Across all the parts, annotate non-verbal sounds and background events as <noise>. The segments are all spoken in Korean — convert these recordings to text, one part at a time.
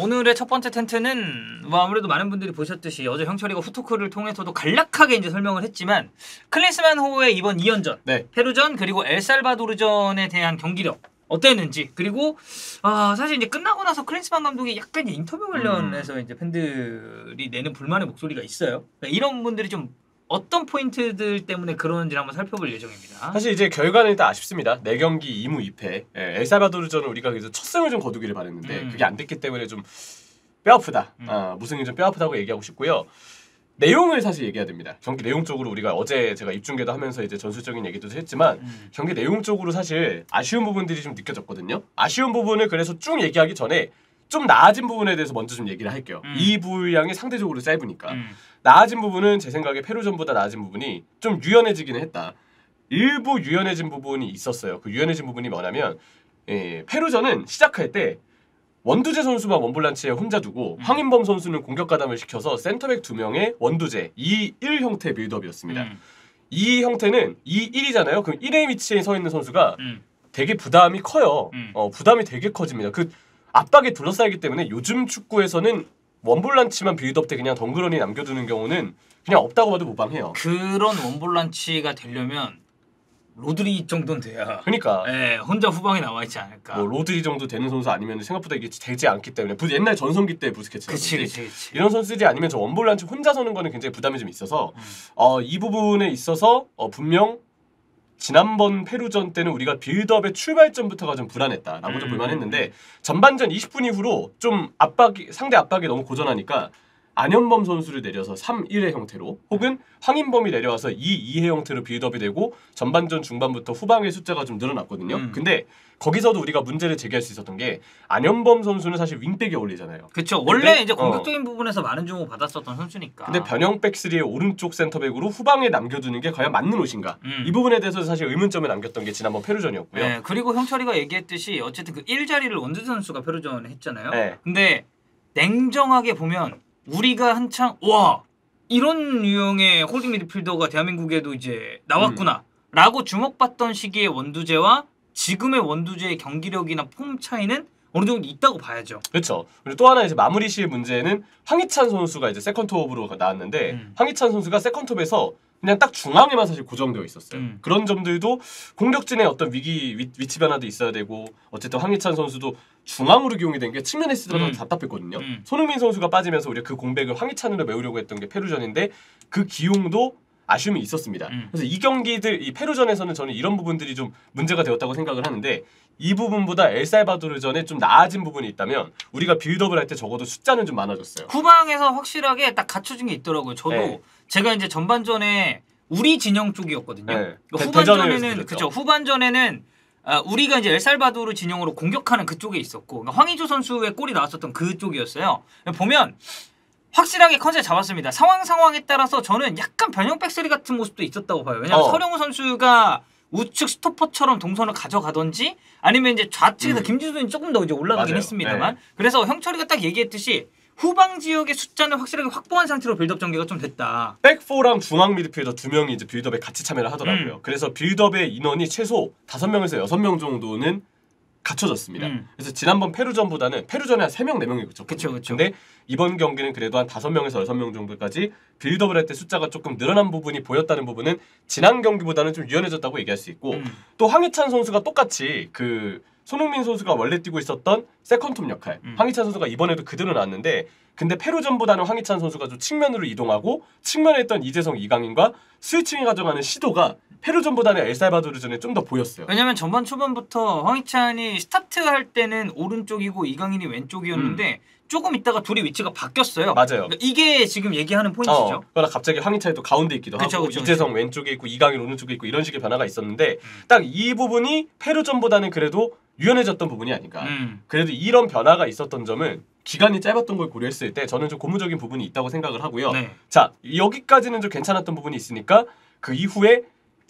오늘의 첫 번째 텐트는 뭐 아무래도 많은 분들이 보셨듯이 어제 형철이가 후토크를 통해서도 간략하게 이제 설명을 했지만 클린스만 호의 이번 2연전, 네. 페루전 그리고 엘살바도르전에 대한 경기력 어땠는지 그리고 아 사실 이제 끝나고 나서 클린스만 감독이 약간 인터뷰 관련해서 이제 팬들이 내는 불만의 목소리가 있어요. 그러니까 이런 분들이 좀 어떤 포인트들 때문에 그러는지 한번 살펴볼 예정입니다. 사실 이제 결과는 일단 아쉽습니다. 4경기 2무 2패. 예, 엘살바도르전은 우리가 그래서 첫 승을 좀 거두기를 바랬는데 음. 그게 안 됐기 때문에 좀 뼈아프다. 음. 아, 무승이 좀 뼈아프다고 얘기하고 싶고요. 내용을 사실 얘기해야 됩니다. 경기 내용적으로 우리가 어제 제가 입중계도 하면서 이제 전술적인 얘기도 했지만 음. 경기 내용적으로 사실 아쉬운 부분들이 좀 느껴졌거든요. 아쉬운 부분을 그래서 쭉 얘기하기 전에 좀 나아진 부분에 대해서 먼저 좀 얘기를 할게요. 음. 이 분량이 상대적으로 짧으니까. 음. 나아진 부분은 제 생각에 페루전보다 나아진 부분이 좀 유연해지기는 했다. 일부 유연해진 부분이 있었어요. 그 유연해진 부분이 뭐냐면 예, 페루전은 시작할 때 원두재 선수만 원볼란치에 혼자 두고 음. 황인범 선수는 공격 가담을 시켜서 센터백 두 명의 원두재 2-1 형태 빌드업이었습니다. 음. 이 형태는 2-1이잖아요. 그럼 1의 위치에 서 있는 선수가 음. 되게 부담이 커요. 음. 어, 부담이 되게 커집니다. 그 압박에 둘러싸이기 때문에 요즘 축구에서는 원볼란치만 빌드업 때 그냥 덩그러니 남겨두는 경우는 그냥 없다고 봐도 무방해요. 그런 원볼란치가 되려면 로드리 정도는 돼야 그러니까 예, 혼자 후방에 나와 있지 않을까. 뭐 로드리 정도 되는 선수 아니면 생각보다 이게 되지 않기 때문에 부- 옛날 전성기 때 부스케츠 그치 그치 그치. 이런 선수들이 아니면 저 원볼란치 혼자 서는 거는 굉장히 부담이 좀 있어서 음. 어, 이 부분에 있어서 어, 분명 지난번 페루전 때는 우리가 빌드업의 출발점부터가 좀 불안했다 라고 좀 음. 볼만했는데 전반전 20분 이후로 좀 압박이 상대 압박이 너무 고전하니까 안현범 선수를 내려서 3-1의 형태로 혹은 황인범이 내려와서 2-2의 형태로 빌드업이 되고 전반전 중반부터 후방의 숫자가 좀 늘어났거든요. 음. 근데 거기서도 우리가 문제를 제기할 수 있었던 게 안현범 선수는 사실 윙백에 어울리잖아요. 그쵸. 원래 이제 어. 공격적인 부분에서 많은 주목을 받았었던 선수니까. 근데 변형 백스리의 오른쪽 센터백으로 후방에 남겨두는 게 과연 맞는 옷인가? 음. 이 부분에 대해서 사실 의문점을 남겼던 게 지난번 페루전이었고요. 네, 그리고 형철이가 얘기했듯이 어쨌든 그 1자리를 원두재 선수가 페루전에 했잖아요. 네. 근데 냉정하게 보면 우리가 한창 와 이런 유형의 홀딩 미드필더가 대한민국에도 이제 나왔구나 라고 주목받던 시기의 원두재와 지금의 원두재의 경기력이나 폼 차이는 어느 정도 있다고 봐야죠. 그렇죠. 그리고 또 하나 이제 마무리 시의 문제는 황희찬 선수가 이제 세컨톱으로 나왔는데 음. 황희찬 선수가 세컨톱에서 그냥 딱 중앙에만 사실 고정되어 있었어요. 음. 그런 점들도 공격진의 어떤 위기 위, 위치 변화도 있어야 되고 어쨌든 황희찬 선수도 중앙으로 기용이 된 게 측면에 쓰더라도 음. 답답했거든요. 음. 손흥민 선수가 빠지면서 우리가 그 공백을 황희찬으로 메우려고 했던 게 페루전인데 그 기용도 아쉬움이 있었습니다. 음. 그래서 이 경기들 이 페루전에서는 저는 이런 부분들이 좀 문제가 되었다고 생각을 하는데 이 부분보다 엘살바도르전에 좀 나아진 부분이 있다면 우리가 빌드업을 할 때 적어도 숫자는 좀 많아졌어요. 후방에서 확실하게 딱 갖춰진 게 있더라고요. 저도 네. 제가 이제 전반전에 우리 진영 쪽이었거든요. 네. 그러니까 대- 후반전에는 그죠. 후반전에는 아, 우리가 이제 엘살바도르 진영으로 공격하는 그쪽에 있었고 그러니까 황의조 선수의 골이 나왔었던 그쪽이었어요. 보면 확실하게 컨셉 잡았습니다. 상황 상황에 따라서 저는 약간 변형 백스리 같은 모습도 있었다고 봐요. 왜냐면 어. 설영우 선수가 우측 스토퍼처럼 동선을 가져가던지 아니면 이제 좌측에서 음. 김진수는 조금 더 이제 올라가긴 맞아요. 했습니다만 네. 그래서 형철이가 딱 얘기했듯이 후방 지역의 숫자는 확실하게 확보한 상태로 빌드업 전개가 좀 됐다. 백포랑 중앙 미드필더 두 명이 이제 빌드업에 같이 참여를 하더라고요. 음. 그래서 빌드업의 인원이 최소 5명에서 6명 정도는 갖춰졌습니다. 음. 그래서 지난번 페루전보다는 페루전에 한 3명, 4명이 그쳤거든요. 그쵸, 그쵸. 근데 이번 경기는 그래도 한 5명에서 6명 정도까지 빌드업을 할 때 숫자가 조금 늘어난 부분이 보였다는 부분은 지난 경기보다는 좀 유연해졌다고 얘기할 수 있고 음. 또 황희찬 선수가 똑같이 그 손흥민 선수가 원래 뛰고 있었던 세컨톱 역할 음. 황희찬 선수가 이번에도 그대로 나왔는데 근데 페루전보다는 황희찬 선수가 좀 측면으로 이동하고 측면에 있던 이재성 이강인과 스위칭을 가져가는 시도가 페루전보다는 엘살바도르전에 좀더 보였어요. 왜냐면 전반 초반부터 황희찬이 스타트 할 때는 오른쪽이고 이강인이 왼쪽이었는데 조금 있다가 둘이 위치가 바뀌었어요. 음. 맞아요. 그러니까 이게 지금 얘기하는 어, 포인트죠. 그러나 갑자기 황희찬이 또 가운데 있기도 그쵸, 하고 그쵸, 이재성 왼쪽에 있고 이강인 오른쪽에 있고 이런 식의 변화가 있었는데 음. 딱이 부분이 페루전보다는 그래도 유연해졌던 부분이 아닌가. 음. 그래도 이런 변화가 있었던 점은 기간이 짧았던 걸 고려했을 때 저는 좀 고무적인 부분이 있다고 생각을 하고요. 네. 자 여기까지는 좀 괜찮았던 부분이 있으니까 그 이후에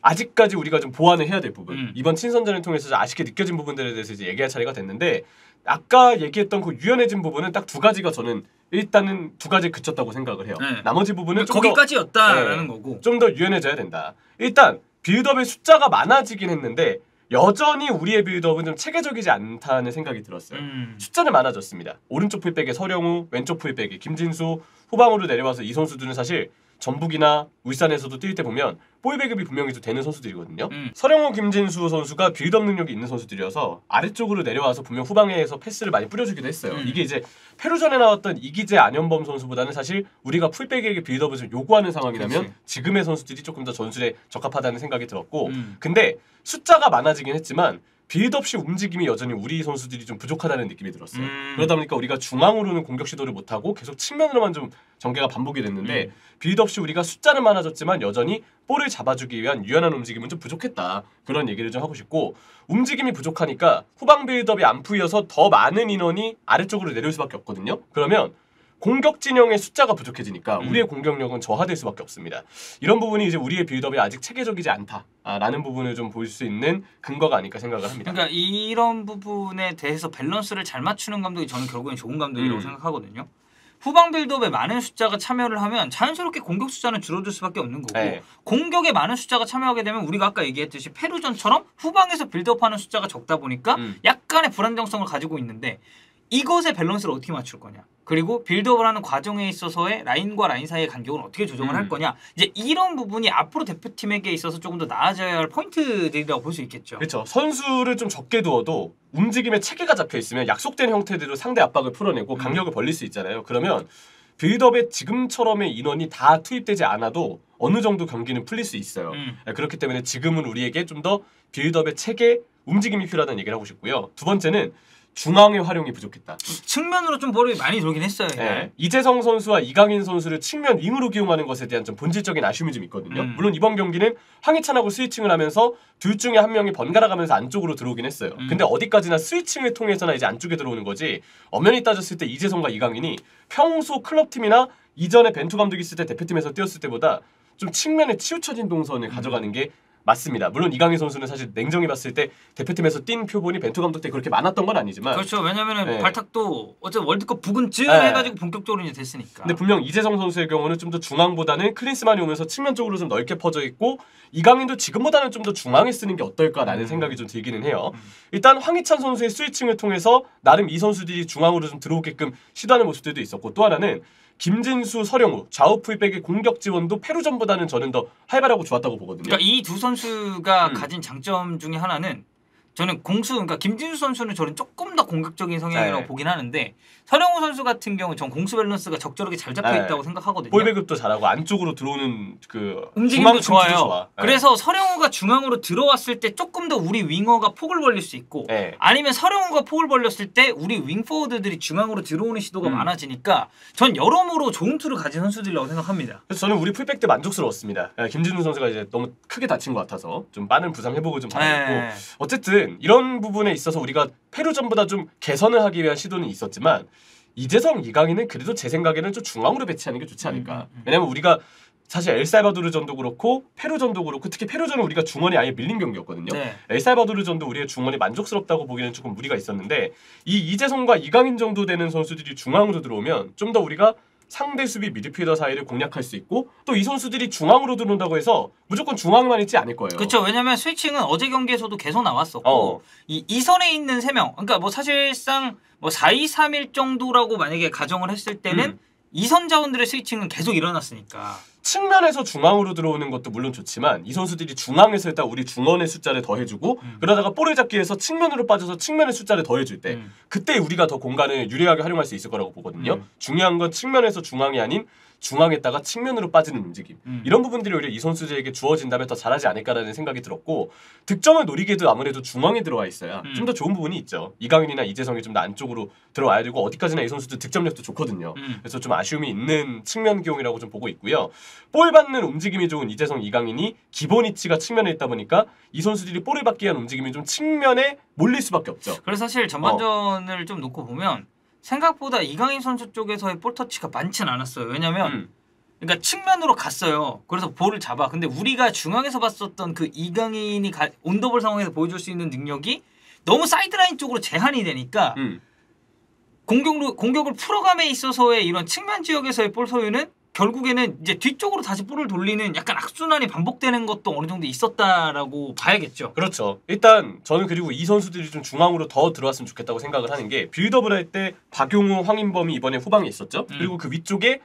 아직까지 우리가 좀 보완을 해야 될 부분 음. 이번 친선전을 통해서 좀 아쉽게 느껴진 부분들에 대해서 이제 얘기할 차례가 됐는데 아까 얘기했던 그 유연해진 부분은 딱 두 가지가 저는 일단은 두 가지에 그쳤다고 생각을 해요. 네. 나머지 부분은 좀 더- 거기까지였다라는 네. 거고. 좀 더 유연해져야 된다. 일단 빌드업의 숫자가 많아지긴 했는데 여전히 우리의 빌드업은 좀 체계적이지 않다는 생각이 들었어요. 음. 숫자는 많아졌습니다. 오른쪽 풀백에 서령우, 왼쪽 풀백에 김진수, 후방으로 내려와서 이 선수들은 사실 전북이나 울산에서도 뛸 때 보면 볼 배급이 분명히 좀 되는 선수들이거든요. 음. 설영우, 김진수 선수가 빌드업 능력이 있는 선수들이어서 아래쪽으로 내려와서 분명 후방에서 패스를 많이 뿌려주기도 했어요. 음. 이게 이제 페루전에 나왔던 이기재, 안현범 선수보다는 사실 우리가 풀백에게 빌드업을 좀 요구하는 상황이라면 그치. 지금의 선수들이 조금 더 전술에 적합하다는 생각이 들었고 음. 근데 숫자가 많아지긴 했지만 빌드업 시 움직임이 여전히 우리 선수들이 좀 부족하다는 느낌이 들었어요. 음. 그러다 보니까 우리가 중앙으로는 공격 시도를 못하고 계속 측면으로만 좀 전개가 반복이 됐는데 음. 빌드업 시 우리가 숫자는 많아졌지만 여전히 볼을 잡아주기 위한 유연한 움직임은 좀 부족했다. 그런 얘기를 좀 하고 싶고 움직임이 부족하니까 후방 빌드업이 안 풀려서 더 많은 인원이 아래쪽으로 내려올 수밖에 없거든요. 그러면 공격 진영의 숫자가 부족해지니까 음. 우리의 공격력은 저하될 수밖에 없습니다. 이런 부분이 이제 우리의 빌드업이 아직 체계적이지 않다라는 부분을 좀볼수 있는 근거가 아닐까 생각을 합니다. 그러니까 이런 부분에 대해서 밸런스를 잘 맞추는 감독이 저는 결국엔 좋은 감독이라고 음. 생각하거든요. 후방 빌드업에 많은 숫자가 참여를 하면 자연스럽게 공격 숫자는 줄어들 수밖에 없는 거고 네. 공격에 많은 숫자가 참여하게 되면 우리가 아까 얘기했듯이 페루전처럼 후방에서 빌드업하는 숫자가 적다 보니까 음. 약간의 불안정성을 가지고 있는데 이것의 밸런스를 어떻게 맞출 거냐 그리고 빌드업을 하는 과정에 있어서의 라인과 라인 사이의 간격을 어떻게 조정을 음. 할 거냐 이제 이런 부분이 앞으로 대표팀에게 있어서 조금 더 나아져야 할 포인트들이라고 볼 수 있겠죠. 그렇죠. 선수를 좀 적게 두어도 움직임에 체계가 잡혀 있으면 약속된 형태대로 상대 압박을 풀어내고 음. 간격을 벌릴 수 있잖아요. 그러면 빌드업에 지금처럼의 인원이 다 투입되지 않아도 어느 정도 경기는 풀릴 수 있어요. 음. 네, 그렇기 때문에 지금은 우리에게 좀 더 빌드업의 체계, 움직임이 필요하다는 얘기를 하고 싶고요. 두 번째는 중앙의 활용이 부족했다. 측면으로 좀 볼이 많이 돌긴 했어요. 네. 이재성 선수와 이강인 선수를 측면 윙으로 기용하는 것에 대한 좀 본질적인 아쉬움이 좀 있거든요. 음. 물론 이번 경기는 황희찬하고 스위칭을 하면서 둘 중에 한 명이 번갈아 가면서 안쪽으로 들어오긴 했어요. 음. 근데 어디까지나 스위칭을 통해서나 이제 안쪽에 들어오는 거지. 엄연히 따졌을 때 이재성과 이강인이 평소 클럽팀이나 이전에 벤투 감독이 있을 때 대표팀에서 뛰었을 때보다 좀 측면에 치우쳐진 동선을 가져가는 게 맞습니다. 물론 이강인 선수는 사실 냉정히 봤을 때 대표팀에서 뛴 표본이 벤투 감독 때 그렇게 많았던 건 아니지만 그렇죠. 왜냐면은 네. 발탁도 어제 월드컵 부근쯤 네. 해가지고 본격적으로 이제 됐으니까. 근데 분명 이재성 선수의 경우는 좀 더 중앙보다는 클린스만이 오면서 측면 쪽으로 좀 넓게 퍼져 있고 이강인도 지금보다는 좀 더 중앙에 쓰는 게 어떨까라는 음. 생각이 좀 들기는 해요. 음. 일단 황희찬 선수의 스위칭을 통해서 나름 이 선수들이 중앙으로 좀 들어오게끔 시도하는 모습들도 있었고 또 하나는 김진수, 서령우 좌우 풀백의 공격 지원도 페루전보다는 저는 더 활발하고 좋았다고 보거든요. 그러니까 이 두 선수가 음. 가진 장점 중에 하나는 저는 공수 그러니까 김진수 선수는 저는 조금 더 공격적인 성향이라고 네. 보긴 하는데 서령우 선수 같은 경우 전 공수 밸런스가 적절하게 잘 잡혀 네. 있다고 생각하거든요. 볼 배급도 잘하고 안쪽으로 들어오는 그 움직임도 좋아요. 좋아. 네. 그래서 설영우가 중앙으로 들어왔을 때 조금 더 우리 윙어가 폭을 벌릴 수 있고 네. 아니면 설영우가 폭을 벌렸을 때 우리 윙포워드들이 중앙으로 들어오는 시도가 음. 많아지니까 전 여러모로 좋은 툴을 가진 선수들이라고 생각합니다. 그래서 저는 우리 풀백 때 만족스러웠습니다. 예, 김진수 선수가 이제 너무 크게 다친 것 같아서 좀 빠른 부상 회복을 좀 바라고 네. 어쨌든 이런 부분에 있어서 우리가 페루전보다 좀 개선을 하기 위한 시도는 있었지만 이재성, 이강인은 그래도 제 생각에는 좀 중앙으로 배치하는 게 좋지 않을까. 음, 음, 음. 왜냐면 우리가 사실 엘살바도르전도 그렇고 페루전도 그렇고 특히 페루전은 우리가 중원이 아예 밀린 경기였거든요. 네. 엘살바도르전도 우리의 중원이 만족스럽다고 보기에는 조금 무리가 있었는데 이 이재성과 이강인 정도 되는 선수들이 중앙으로 들어오면 좀 더 우리가 상대 수비 미드필더 사이를 공략할 수 있고 또 이 선수들이 중앙으로 들어온다고 해서 무조건 중앙만 있지 않을 거예요. 그렇죠. 왜냐면 스위칭은 어제 경기에서도 계속 나왔었고 어. 이 이선에 있는 세 명. 그러니까 뭐 사실상 뭐 4-2-3-1 정도라고 만약에 가정을 했을 때는 음. 이선 자원들의 스위칭은 계속 일어났으니까. 측면에서 중앙으로 들어오는 것도 물론 좋지만 이 선수들이 중앙에서 일단 우리 중원의 숫자를 더해주고 음. 그러다가 볼을 잡기 위해서 측면으로 빠져서 측면의 숫자를 더해줄 때 음. 그때 우리가 더 공간을 유리하게 활용할 수 있을 거라고 보거든요. 음. 중요한 건 측면에서 중앙이 아닌 중앙에다가 측면으로 빠지는 움직임. 음. 이런 부분들이 오히려 이 선수들에게 주어진다면 더 잘하지 않을까라는 생각이 들었고 득점을 노리기에도 아무래도 중앙에 들어와 있어야 음. 좀더 좋은 부분이 있죠. 이강인이나 이재성이 좀 더 안쪽으로 들어와야 되고 어디까지나 이 선수들 득점력도 좋거든요. 음. 그래서 좀 아쉬움이 있는 측면 기용이라고 좀 보고 있고요. 볼 받는 움직임이 좋은 이재성, 이강인이 기본 위치가 측면에 있다 보니까 이 선수들이 볼을 받기 위한 움직임이 좀 측면에 몰릴 수밖에 없죠. 그래서 사실 전반전을 좀 놓고 보면 생각보다 이강인 선수 쪽에서의 볼 터치가 많진 않았어요. 왜냐면 음. 그러니까 측면으로 갔어요. 그래서 볼을 잡아. 근데 우리가 중앙에서 봤었던 그 이강인이 가, on the ball 상황에서 보여줄 수 있는 능력이 너무 사이드라인 쪽으로 제한이 되니까 음. 공격로 공격을 풀어감에 있어서의 이런 측면 지역에서의 볼 소유는 결국에는 이제 뒤쪽으로 다시 볼을 돌리는 약간 악순환이 반복되는 것도 어느 정도 있었다라고 봐야겠죠. 그렇죠. 일단 저는 그리고 이 선수들이 좀 중앙으로 더 들어왔으면 좋겠다고 생각을 하는 게 빌드업을 할 때 박용우, 황인범이 이번에 후방에 있었죠. 음. 그리고 그 위쪽에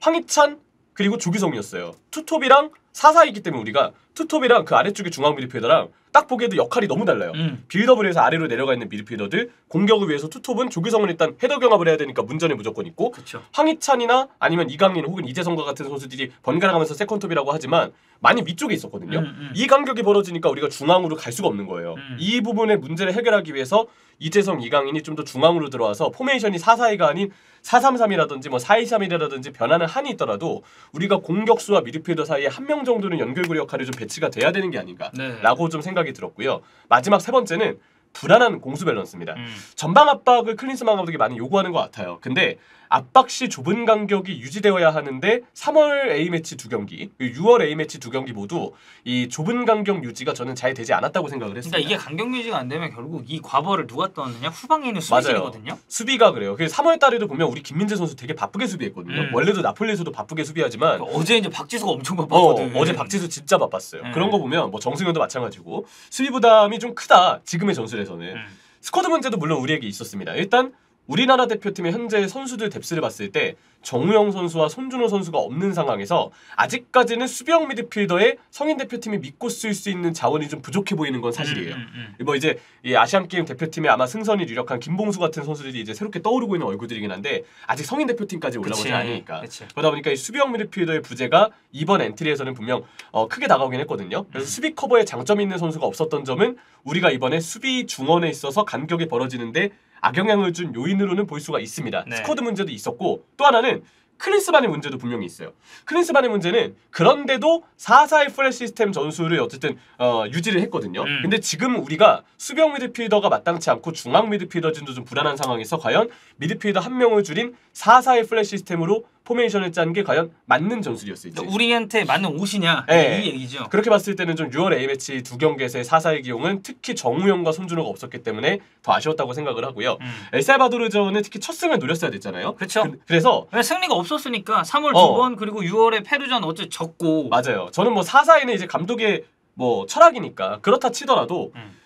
황희찬 그리고 조규성이었어요. 투톱이랑 사사이기 때문에 우리가 투톱이랑 그 아래쪽에 중앙 미드필더랑 딱 보기에도 역할이 너무 달라요. 음. 빌드업을 해서 아래로 내려가 있는 미드필더들 공격을 위해서 투톱은 조규성은 일단 헤더 경합을 해야 되니까 문전에 무조건 있고 그렇죠. 황희찬이나 아니면 이강인 혹은 이재성과 같은 선수들이 번갈아가면서 second top이라고 하지만 많이 위쪽에 있었거든요. 음, 음. 이 간격이 벌어지니까 우리가 중앙으로 갈 수가 없는 거예요. 음. 이 부분의 문제를 해결하기 위해서 이재성, 이강인이 좀 더 중앙으로 들어와서 포메이션이 4-4-2가 아닌 4-3-3이라든지 뭐 4-2-3이라든지 변하는 한이 있더라도 우리가 공격수와 미드필더 사이에 한 명 정도는 연결고리 역할이 좀 배치가 돼야 되는 게 아닌가 네. 라고 좀 생각이 들었고요. 마지막 세 번째는 불안한 공수 밸런스입니다. 음. 전방 압박을 클린스만 감독이 많이 요구하는 것 같아요. 근데 압박 시 좁은 간격이 유지되어야 하는데 3월 A 매치 두 경기, 6월 A 매치 두 경기 모두 이 좁은 간격 유지가 저는 잘 되지 않았다고 생각을 했습니다. 그러니까 이게 간격 유지가 안 되면 결국 이 과거를 누가 떠느냐 후방에 있는. 수비진이거든요. 수비가 그래요. 그래서 3월 달에도 보면 우리 김민재 선수 되게 바쁘게 수비했거든요. 음. 원래도 나폴리에서도 바쁘게 수비하지만 어제 이제 박지수가 엄청 어, 바빴거든. 어 제 박지수 진짜 바빴어요. 음. 그런 거 보면 뭐 정승현도 마찬가지고 수비 부담이 좀 크다. 지금의 전술에서는. 음. 스쿼드 문제도 물론 우리에게 있었습니다. 일단 우리나라 대표팀의 현재 선수들 뎁스를 봤을 때 정우영 선수와 손준호 선수가 없는 상황에서 아직까지는 수비형 미드필더에 성인 대표팀이 믿고 쓸 수 있는 자원이 좀 부족해 보이는 건 사실이에요. 음, 음, 음. 뭐 이제 이 아시안 게임 대표팀에 아마 승선이 유력한 김봉수 같은 선수들이 이제 새롭게 떠오르고 있는 얼굴들이긴 한데 아직 성인 대표팀까지 올라오지 않으니까 그치. 그러다 보니까 이 수비형 미드필더의 부재가 이번 엔트리에서는 분명 어, 크게 다가오긴 했거든요. 그래서 음. 수비 커버에 장점이 있는 선수가 없었던 점은 우리가 이번에 수비 중원에 있어서 간격이 벌어지는데 악영향을 준 요인으로는 볼 수가 있습니다. 네. 스쿼드 문제도 있었고 또 하나는 클린스만의 문제도 분명히 있어요. 클린스만의 문제는 그런데도 4-4의 flat 시스템 전술을 어쨌든 어, 유지를 했거든요. 음. 근데 지금 우리가 수비형 미드필더가 마땅치 않고 중앙 미드필더진도 좀 불안한 상황에서 과연 미드필더 한 명을 줄인 4-4의 flat 시스템으로 포메이션을 짠 게 과연 맞는 전술이었을지. 그러니까 우리한테 맞는 옷이냐 네. 이 얘기죠. 그렇게 봤을 때는 좀 6월 A매치 두 경기에서의 4-4의 기용은 특히 정우영과 손준호가 없었기 때문에 더 아쉬웠다고 생각을 하고요. 음. 엘살바도르전은 특히 첫 승을 노렸어야 됐잖아요. 그쵸. 그, 그래서 왜 승리가 없었으니까 3월 어. 두번 그리고 6월에 페루전 어제 졌고 맞아요. 저는 뭐 4-4에는 이제 감독의 뭐 철학이니까 그렇다 치더라도 음.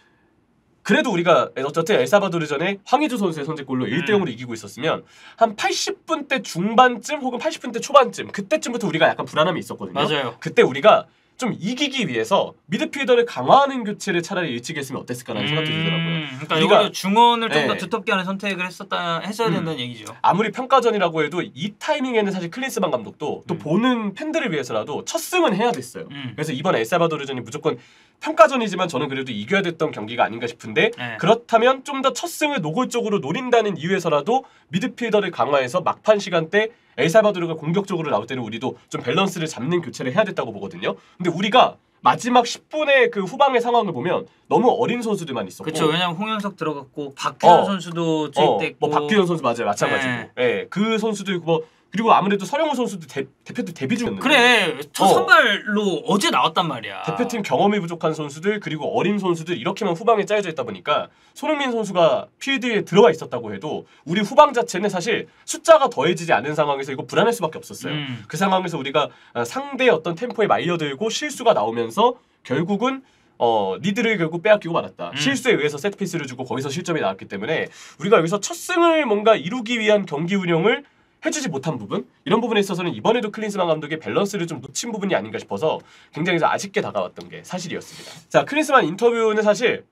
그래도 우리가 어쨌든 엘사바도르전에 황희주 선수의 선제골로 음. 1대 0으로 이기고 있었으면 한 80분 대 중반쯤 혹은 80분 대 초반쯤 그때쯤부터 우리가 약간 불안함이 있었거든요. 맞아요. 그때 우리가 좀 이기기 위해서 미드필더를 강화하는 교체를 차라리 일찍 했으면 어땠을까라는 생각도 들더라고요. 음, 그러니까 이거를 중원을 좀더 네. 두텁게 하는 선택을 했었다 했어야 음. 된다는 얘기죠. 아무리 평가전이라고 해도 이 타이밍에는 사실 클린스만 감독도 또 음. 보는 팬들을 위해서라도 첫 승은 해야 됐어요. 음. 그래서 이번 엘사바도르전이 무조건 평가전이지만 저는 그래도 이겨야 됐던 경기가 아닌가 싶은데 네. 그렇다면 좀 더 첫 승을 노골적으로 노린다는 이유에서라도 미드필더를 강화해서 막판 시간대 엘살바도르가 공격적으로 나올 때는 우리도 좀 밸런스를 잡는 교체를 해야 됐다고 보거든요. 근데 우리가 마지막 10분의 그 후방의 상황을 보면 너무 어린 선수들만 있었고 그렇죠. 왜냐면 홍현석 들어갔고 박규현 어. 선수도 어, 투입됐고 뭐 박규현 선수 맞아요. 마찬가지고. 네. 예. 그 선수도 있고 뭐 그리고 아무래도 설영우 선수도 대, 대표팀 데뷔전이었는데 그래 첫 어. 선발로 어제 나왔단 말이야. 대표팀 경험이 부족한 선수들 그리고 어린 선수들 이렇게만 후방에 짜여져 있다 보니까 손흥민 선수가 필드에 들어와 있었다고 해도 우리 후방 자체는 사실 숫자가 더해지지 않은 상황에서 이거 불안할 수밖에 없었어요. 음. 그 상황에서 우리가 어, 상대의 어떤 템포에 말려들고 실수가 나오면서 결국은 어 리드를 결국 빼앗기고 말았다. 음. 실수에 의해서 세트피스를 주고 거기서 실점이 나왔기 때문에 우리가 여기서 첫 승을 뭔가 이루기 위한 경기 운영을 해주지 못한 부분 이런 부분에 있어서는 이번에도 클린스만 감독의 밸런스를 좀 놓친 부분이 아닌가 싶어서 굉장히 좀 아쉽게 다가왔던 게 사실이었습니다. 자 클린스만 인터뷰는 사실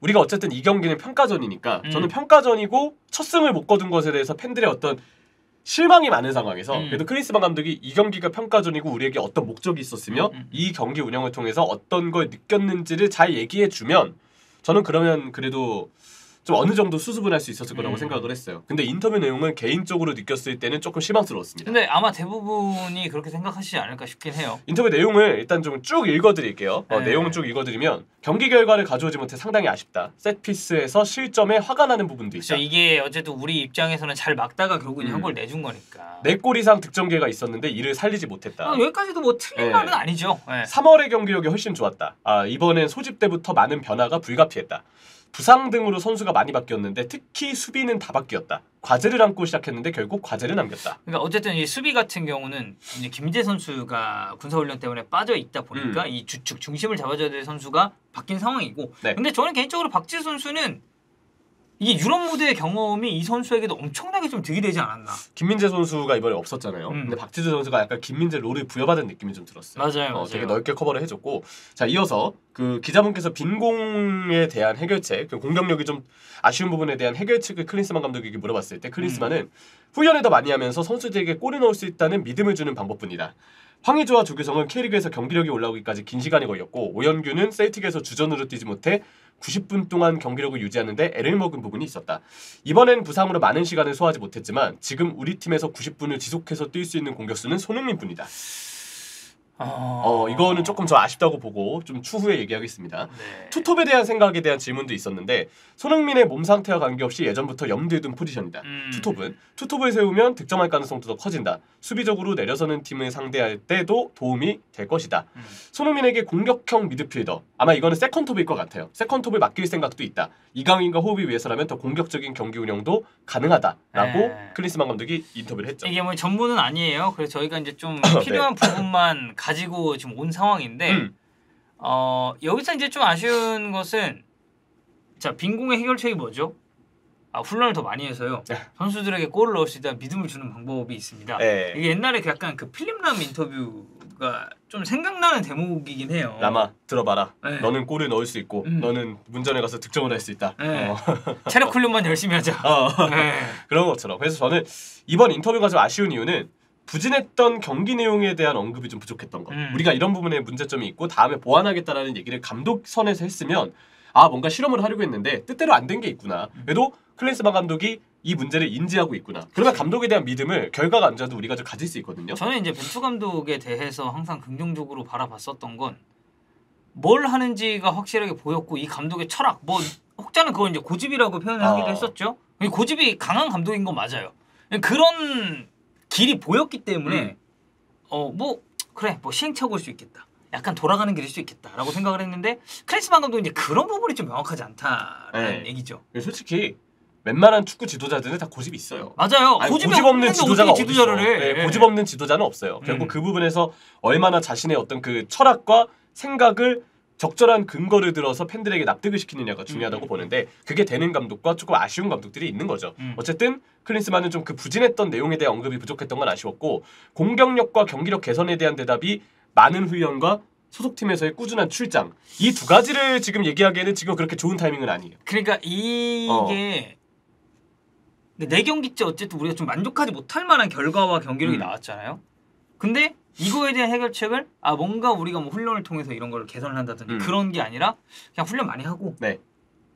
우리가 어쨌든 이 경기는 평가전이니까 음. 저는 평가전이고 첫 승을 못 거둔 것에 대해서 팬들의 어떤 실망이 많은 상황에서 음. 그래도 크리스만 감독이 이 경기가 평가전이고 우리에게 어떤 목적이 있었으며 음, 음. 이 경기 운영을 통해서 어떤 걸 느꼈는지를 잘 얘기해 주면 저는 그러면 그래도 좀 어느 정도 수습을 할 수 있었을 거라고 음. 생각을 했어요. 근데 인터뷰 내용은 개인적으로 느꼈을 때는 조금 실망스러웠습니다. 근데 아마 대부분이 그렇게 생각하시지 않을까 싶긴 해요. 인터뷰 내용을 일단 좀 쭉 읽어드릴게요. 어, 네. 내용을 쭉 읽어드리면 경기 결과를 가져오지 못해 상당히 아쉽다. 세트피스에서 실점에 화가 나는 부분도 있다. 그렇죠. 이게 어쨌든 우리 입장에서는 잘 막다가 결국은 음. 한골 내준 거니까. 네골 이상 득점 기회가 있었는데 이를 살리지 못했다. 아, 여기까지도 뭐 틀린 네. 말은 아니죠. 네. 3월의 경기력이 훨씬 좋았다. 아, 이번엔 소집 때부터 많은 변화가 불가피했다. 부상 등으로 선수가 많이 바뀌었는데 특히 수비는 다 바뀌었다. 과제를 안고 시작했는데 결국 과제를 남겼다. 그러니까 어쨌든 이 수비 같은 경우는 이제 김재 선수가 군사훈련 때문에 빠져 있다 보니까 음. 이 주축 중심을 잡아줘야 될 선수가 바뀐 상황이고. 네. 근데 저는 개인적으로 박지수 선수는 이게 유럽 무대의 경험이 이 선수에게도 엄청나게 좀 득이 되지 않았나. 김민재 선수가 이번에 없었잖아요. 음. 근데 박지수 선수가 약간 김민재 롤을 부여받은 느낌이 좀 들었어요. 맞아요, 어, 맞아요. 되게 넓게 커버를 해줬고 자 이어서 그 기자분께서 빈공에 대한 해결책, 그 공격력이 좀 아쉬운 부분에 대한 해결책을 클린스만 감독에게 물어봤을 때 클린스만은 음. 훈련을 더 많이 하면서 선수들에게 골을 넣을 수 있다는 믿음을 주는 방법뿐이다. 황의조와 조규성은 K리그에서 경기력이 올라오기까지 긴 시간이 걸렸고 오현규는 셀틱에서 주전으로 뛰지 못해 90분 동안 경기력을 유지하는데 애를 먹은 부분이 있었다. 이번엔 부상으로 많은 시간을 소화하지 못했지만 지금 우리 팀에서 90분을 지속해서 뛸 수 있는 공격수는 손흥민뿐이다. 어 이거는 조금 저 아쉽다고 보고 좀 추후에 얘기하겠습니다. 네. 투톱에 대한 생각에 대한 질문도 있었는데 손흥민의 몸 상태와 관계없이 예전부터 염두에 둔 포지션이다. 음. 투톱은 투톱을 세우면 득점할 가능성도 더 커진다. 수비적으로 내려서는 팀을 상대할 때도 도움이 될 것이다. 음. 손흥민에게 공격형 미드필더 아마 이거는 second top일 것 같아요. second top을 맡길 생각도 있다. 이강인과 호흡이 위해서라면 더 공격적인 경기 운영도 가능하다라고 네. 클린스만 감독이 인터뷰를 했죠. 이게 뭐 전부는 아니에요. 그래서 저희가 이제 좀 <coughs> 필요한 부분만 가지고 지금 온 상황인데 네. 음, 어, 여기서 이제 좀 아쉬운 것은 자 빈공의 해결책이 뭐죠? 아, 훈련을 더 많이 해서요. 네. 선수들에게 골을 넣을 수 있다는 믿음을 주는 방법이 있습니다. 네. 이게 옛날에 그 약간 그 필립람 인터뷰가 좀 생각나는 대목이긴 해요. 라마 들어봐라. 네. 너는 골을 넣을 수 있고 음. 너는 문전에 가서 득점을 할 수 있다. 네. 어. 체력 훈련만 열심히 하자. <laughs> 어. 네. 그런 것처럼. 그래서 저는 이번 인터뷰가 좀 아쉬운 이유는 부진했던 경기 내용에 대한 언급이 좀 부족했던 거. 음. 우리가 이런 부분에 문제점이 있고 다음에 보완하겠다라는 얘기를 감독 선에서 했으면 아 뭔가 실험을 하려고 했는데 뜻대로 안 된 게 있구나. 음. 그래도 클린스만 감독이 이 문제를 인지하고 있구나. 그러면 감독에 대한 믿음을 결과가 안 좋아도 우리가 좀 가질 수 있거든요. 저는 이제 벤투 감독에 대해서 항상 긍정적으로 바라봤었던 건 뭘 하는지가 확실하게 보였고 이 감독의 철학 뭐 혹자는 그걸 이제 고집이라고 표현을 하기도 어. 했었죠. 이 고집이 강한 감독인 건 맞아요. 그런 길이 보였기 때문에 음. 어뭐 그래 뭐 시행착오일 수 있겠다. 약간 돌아가는 길일 수 있겠다라고 생각을 했는데 클린스만 감독은 이제 그런 부분이 좀 명확하지 않다라는 네. 얘기죠. 솔직히 웬만한 축구 지도자들은 다 고집이 있어요. 맞아요. 아니, 고집이 고집 없는 지도자가 지도자를? 네, 고집 없는 지도자는 없어요. 결국 음. 그 부분에서 얼마나 자신의 어떤 그 철학과 생각을 적절한 근거를 들어서 팬들에게 납득을 시키느냐가 중요하다고 음. 보는데 그게 되는 감독과 조금 아쉬운 감독들이 있는 거죠. 음. 어쨌든 클린스만은 좀 그 부진했던 내용에 대한 언급이 부족했던 건 아쉬웠고 공격력과 경기력 개선에 대한 대답이 많은 훈련과 소속팀에서의 꾸준한 출장 이 두 가지를 지금 얘기하기에는 지금 그렇게 좋은 타이밍은 아니에요. 그러니까 이게 어. 네 경기째 어쨌든 우리가 좀 만족하지 못할 만한 결과와 경기력이 음. 나왔잖아요. 근데 이거에 대한 해결책을 아 뭔가 우리가 뭐 훈련을 통해서 이런 걸 개선을 한다든지 음. 그런 게 아니라 그냥 훈련 많이 하고 네.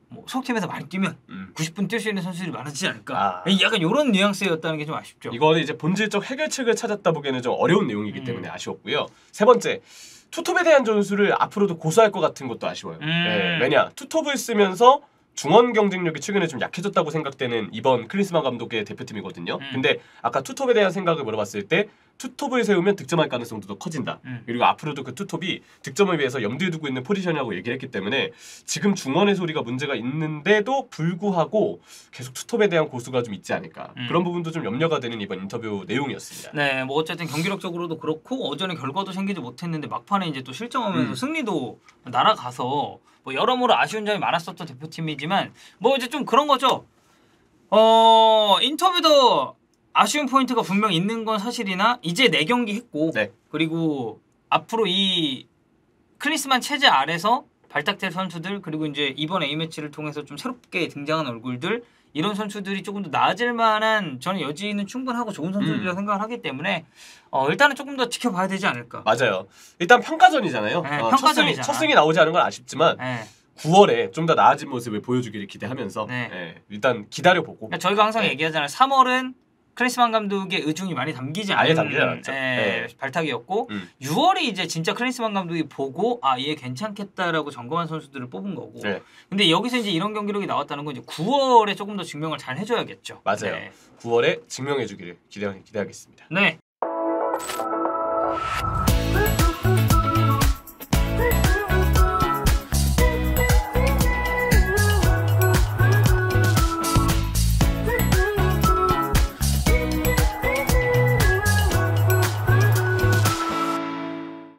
뭐 소속팀에서 많이 뛰면 음. 90분 뛸 수 있는 선수들이 많아지지 않을까. 아. 약간 이런 뉘앙스였다는 게 좀 아쉽죠. 이거는 이제 본질적 해결책을 찾았다 보기에는 좀 어려운 내용이기 음. 때문에 아쉬웠고요. 세 번째, 투톱에 대한 전술을 앞으로도 고수할 것 같은 것도 아쉬워요. 음. 예, 왜냐, 투톱을 쓰면서 중원 경쟁력이 최근에 좀 약해졌다고 생각되는 이번 클린스만 감독의 대표팀이거든요. 음. 근데 아까 투톱에 대한 생각을 물어봤을 때 투톱을 세우면 득점할 가능성도 더 커진다. 음. 그리고 앞으로도 그 투톱이 득점을 위해서 염두에 두고 있는 포지션이라고 얘기를 했기 때문에 지금 중원의 소리가 문제가 있는데도 불구하고 계속 투톱에 대한 고수가 좀 있지 않을까. 음. 그런 부분도 좀 염려가 되는 이번 인터뷰 내용이었습니다. 네, 뭐 어쨌든 경기력적으로도 그렇고 어전에 결과도 생기지 못했는데 막판에 이제 또 실점하면서 음. 승리도 날아가서 뭐 여러모로 아쉬운 점이 많았었던 대표팀이지만 뭐 이제 좀 그런 거죠. 어 인터뷰도 아쉬운 포인트가 분명 있는 건 사실이나 이제 네 경기 했고 네. 그리고 앞으로 이 클리스만 체제 아래서 발탁될 선수들 그리고 이제 이번 A 매치를 통해서 좀 새롭게 등장한 얼굴들 이런 선수들이 조금 더 나아질 만한 저는 여지는 충분하고 좋은 선수들이라고 음. 생각을 하기 때문에 어, 일단은 조금 더 지켜봐야 되지 않을까. 맞아요. 일단 평가전이잖아요. 네, 어, 평가전이잖아. 첫, 승, 이 나오지 않은 건 아쉽지만 네. 9월에 좀 더 나아진 모습을 보여주기를 기대하면서 네. 예, 일단 기다려보고 그러니까 저희가 항상 네. 얘기하잖아요. 3월은 클리스만 감독의 의중이 많이 담기지 않은 담기지. 예, 네. 발탁이었고 음. 6월이 이제 진짜 클리스만 감독이 보고 아 얘 괜찮겠다라고 점검한 선수들을 뽑은 거고. 네. 근데 여기서 이제 이런 경기력이 나왔다는 건 이제 9월에 조금 더 증명을 잘 해줘야겠죠. 맞아요. 네. 9월에 증명해주기를 기대, 기대하겠습니다. 네.